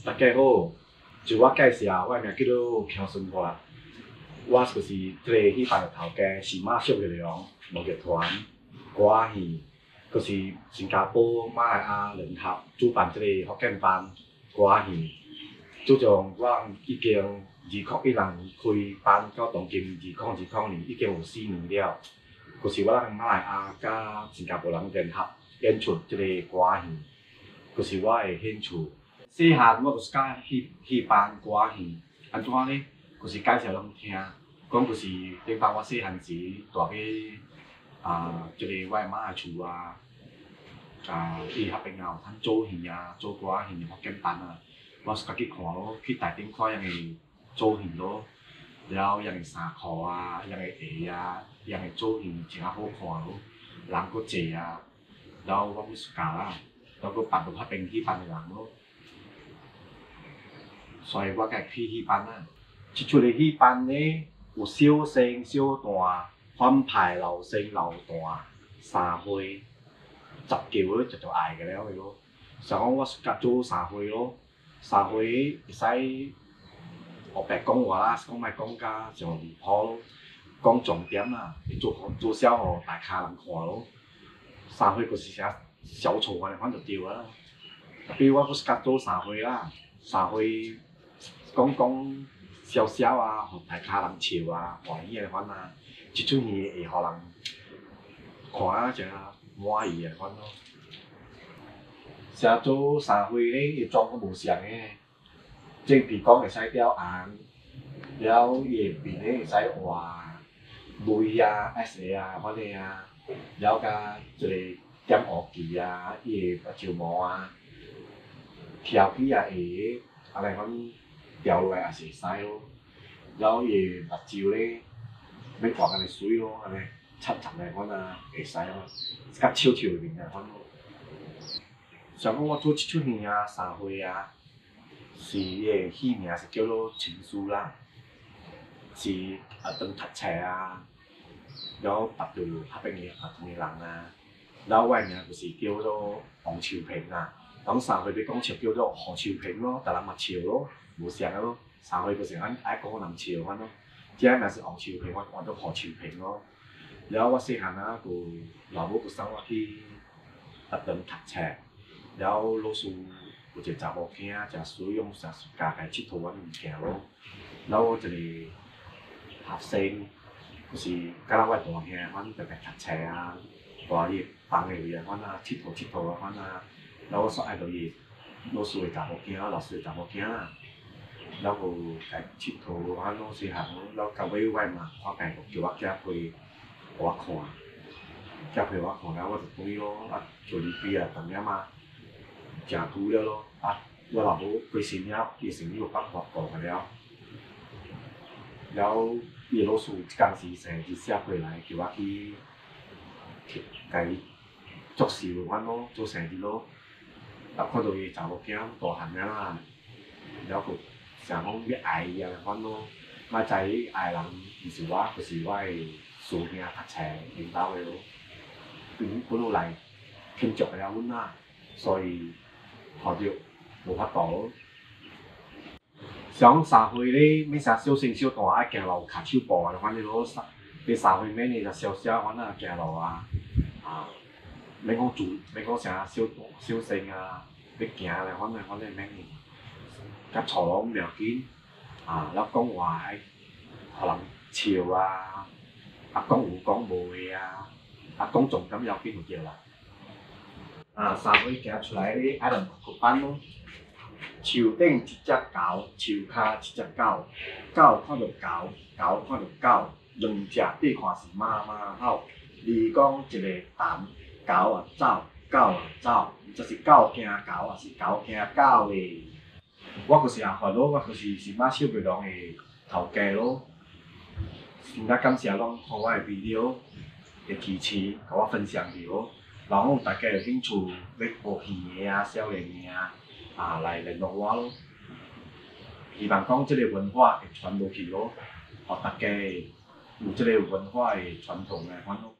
大家好，就我介绍，我名叫做强生华，我就是这个戏班的头家，是马秀月亮农业团歌仔戏，就是新加坡马来亚联合主办这个福建班歌仔戏。自从我已经二零一六开班到当今二零二零年，已经有四年了。就是我人马来亚甲新加坡人联合演出这个歌仔戏，就是我的兴趣。细汉我就是喜戏戏班歌仔戏，安怎呢？就是介绍人听，讲就是顶摆我细汉时住去啊，即个我的妈的厝啊，啊，伊遐边也有通做戏啊，做歌仔戏福建班啊，我是家己看咯，去台顶看人个做戏咯，然后人个衫裤啊，人个鞋啊，人个做戏真啊好看咯，人搁济啊，然后我要暑假啦，然后搁办到遐边戏班个人咯。所以我甲去戏班啊，即出的戏班呢，有小生小大，反派老生老大，三岁，十九就就爱个了个咯。像讲我甲做三岁咯，三岁会使学白讲话啦，讲莫讲甲上离谱咯，讲重点啦，做做小互大家人看咯。三岁就是啥小丑安尼款就对啊。比如我阁是甲做三岁啦，三岁。讲讲笑笑啊，互大家人笑啊，欢喜诶款啊，即出戏会互人看啊，诚满意诶款咯。写做三岁咧，伊妆阁无像诶，即鼻孔会使雕红，了伊诶面咧会使画 V 啊、S 啊、款诶啊，了甲一个点乌旗啊，伊诶目睭毛啊，调皮啊下，安尼款。掉落来也是使咯，然后伊目睭咧要画安尼水咯，安尼插插诶款啊会使咯，甲笑笑面啊款咯。像讲我做即出戏啊，三岁啊，是伊诶戏名是叫做情书啦，是啊当读册啊，然后捌着遐边诶啊同诶人啊，然后我诶名就是叫做黄秋平啊，讲三岁要讲笑叫做黄秋平咯，逐人嘛笑咯。无像咯，三岁就是咱爱讲人笑款咯。即个名是黄秋平，我换做何秋平咯。然后我细汉啊，就老母就送我去学堂读册，然后老师有一个查某囝，诚水用常家己佚佗阮物件咯。然后我一个学生，就是甲咱我大兄，阮特别读册啊，大伊放诶位啊，阮啊佚佗佚佗啊，阮啊，然后我煞爱着伊老师诶查某囝，老师诶查某囝。啊然后在佚佗啊，拢是行，然后到尾我嘛看病，叫我家陪我看，家陪我看，然后我就等于咯，啊，做哩毕啊，当然嘛，食久了咯，啊，我老母过身了，伊身体有放法过去了，然后伊老师当时成日写回来叫我去，家己做事我咯，做生意咯，啊，看到伊查某囝大汉了啦，然后。 วก็像讲要爱伊啊款咯，我知爱人毋是我，就是我诶师兄读册领导诶咯，本本来庆祝了阮啊，所以学着无法度咯。像三岁咧，免啥小生小大爱行路骹手步啊，反正咯三，你三岁免你就小小款啊行路啊，啊，免讲住，免讲啥小大小生啊，要行咧，反正反正免。甲错咗苗件，啊，老公话可能潮啊，阿公唔讲妹啊，阿公仲咁有边度叫啦？啊，三位夹出来啲阿人古板咯，潮顶一只狗，潮下一只狗，狗看到狗，狗看到狗，两只对看是妈妈好，二公一个蛋，狗啊走，狗啊走，就是狗惊狗啊，是狗惊狗诶。我就是阿发咯，我就是是马小白龙诶头家咯。真正感谢拢互我诶 video 诶支持，甲我分享着咯。然后大家有兴趣要学戏诶啊、少年诶啊，啊来联络我咯。希望讲即个文化会传落去咯，互大家有即个文化诶传统诶款咯。